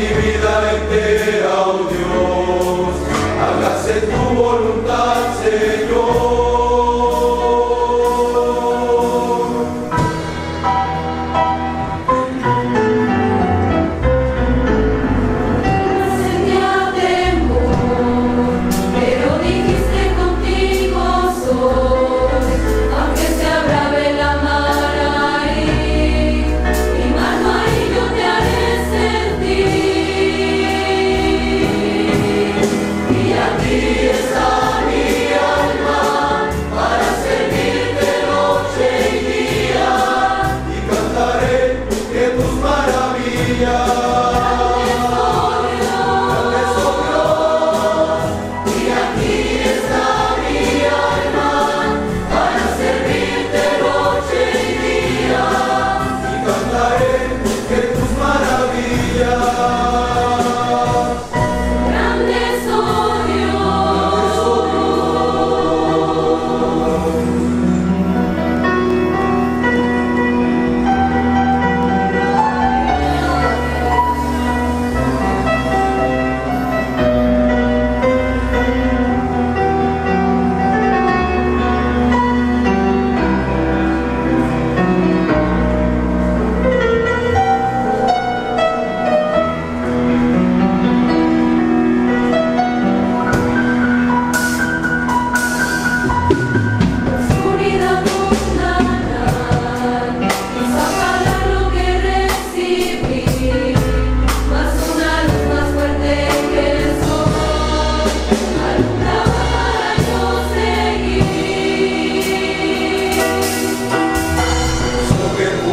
Mi vida entera, oh Dios, hágase tu voluntad, Señor.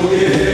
Porque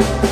love.